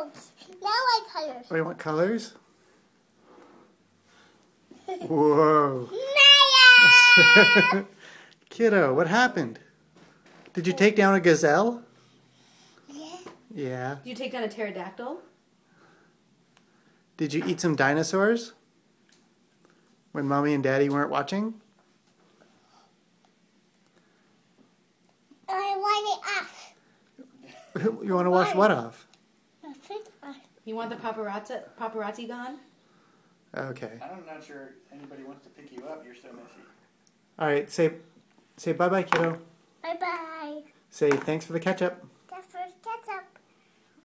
Oops. Now I colors. Oh, you want colors? Whoa. Maya! Kiddo, what happened? Did you take down a gazelle? yeah. Yeah. Did you take down a pterodactyl? Did you eat some dinosaurs? When mommy and daddy weren't watching? I want it off. You want to wash what off? The foot off. You want the paparazzi paparazzi gone? Okay. I'm not sure anybody wants to pick you up. You're so messy. All right, say say bye-bye, kiddo. Bye bye. Say thanks for the ketchup.